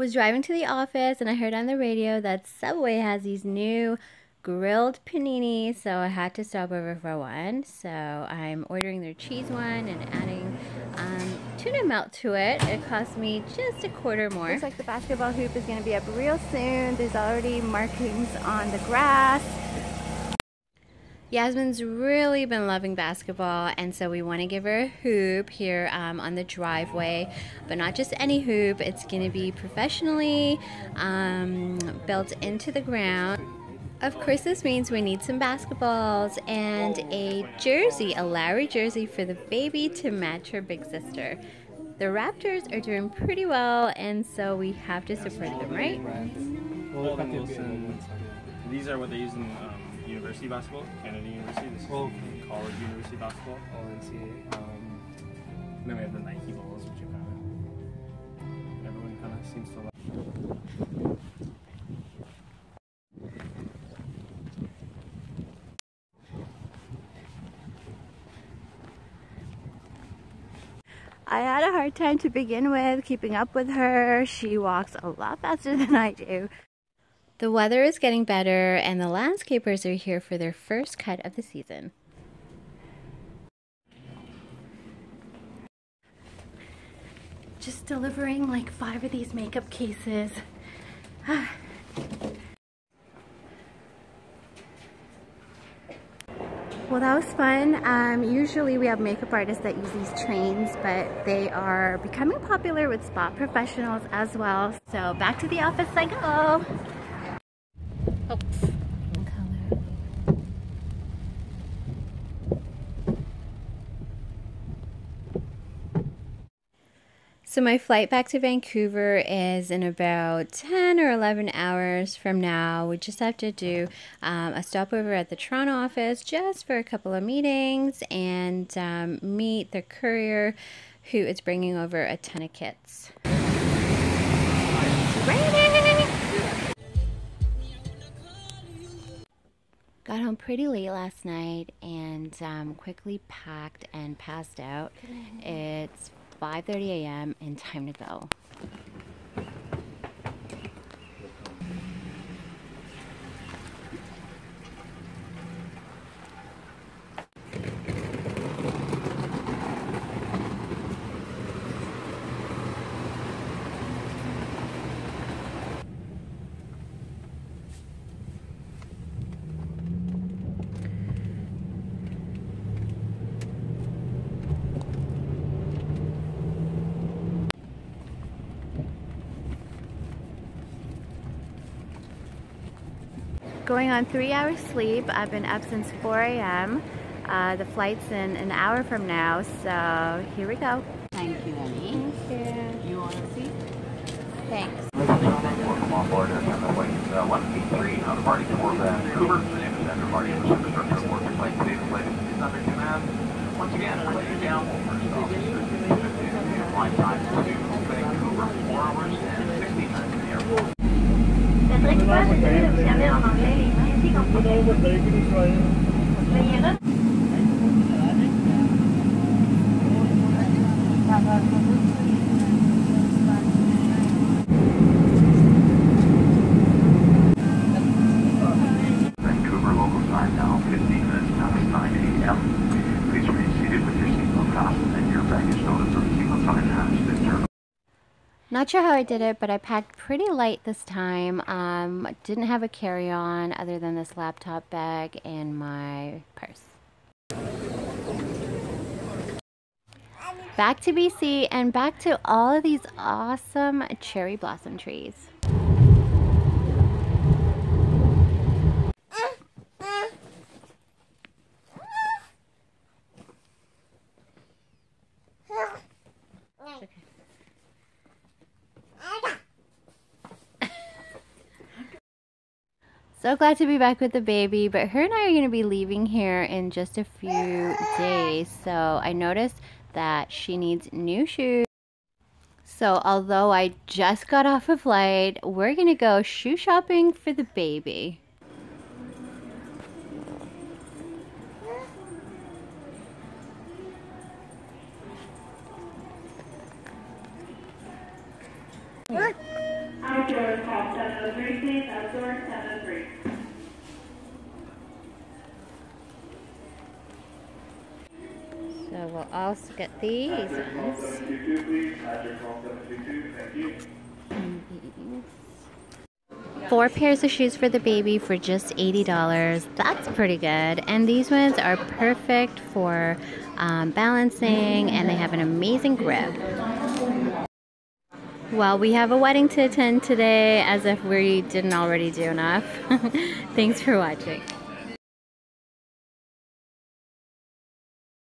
was driving to the office and I heard on the radio that Subway has these new grilled panini, so I had to stop over for one. So I'm ordering their cheese one and adding um, tuna melt to it. It cost me just a quarter more. Looks like the basketball hoop is going to be up real soon. There's already markings on the grass. Yasmin's really been loving basketball, and so we want to give her a hoop here um, on the driveway, but not just any hoop. It's going to be professionally um, built into the ground. Of course, this means we need some basketballs and a jersey, a Lowry jersey for the baby to match her big sister. The Raptors are doing pretty well, and so we have to support them, right? These are what they use in um, university basketball, Canada University. This is oh. college university basketball. Oh, NCAA. Um, then we have the Nike balls, which are kind of everyone kind of seems to like. I had a hard time to begin with keeping up with her. She walks a lot faster than I do. The weather is getting better, and the landscapers are here for their first cut of the season. Just delivering like five of these makeup cases. Well, that was fun. Um, usually we have makeup artists that use these trains, but they are becoming popular with spa professionals as well. So back to the office I go. So my flight back to Vancouver is in about 10 or 11 hours from now. We just have to do um, a stopover at the Toronto office just for a couple of meetings and um, meet the courier who is bringing over a ton of kits. Got home pretty late last night and um, quickly packed and passed out. It's 5.30 a.m. and time to go. Going on three hours sleep. I've been up since 4 a.m. Uh, the flight's in an hour from now, so here we go. Thank you, honey. Thank you. You want to see? Thanks. Welcome on board as on the way uh, 183 on the party for Vancouver. The name is Andrew Marty, the infrastructure report. The flight today, flight is under command. Once again, ladies and gentlemen, first stop flight time to Vancouver, 4 hours and 60 minutes in the airport. नहीं है ना? Not sure how I did it, but I packed pretty light this time. Um, didn't have a carry-on other than this laptop bag and my purse. Back to BC and back to all of these awesome cherry blossom trees. So glad to be back with the baby, but her and I are going to be leaving here in just a few days. So I noticed that she needs new shoes. So although I just got off a flight, we're going to go shoe shopping for the baby. 703, please. Outdoor So we'll also get these. Four pairs of shoes for the baby for just $80. That's pretty good. And these ones are perfect for um, balancing and they have an amazing grip. Well, we have a wedding to attend today as if we didn't already do enough. Thanks for watching.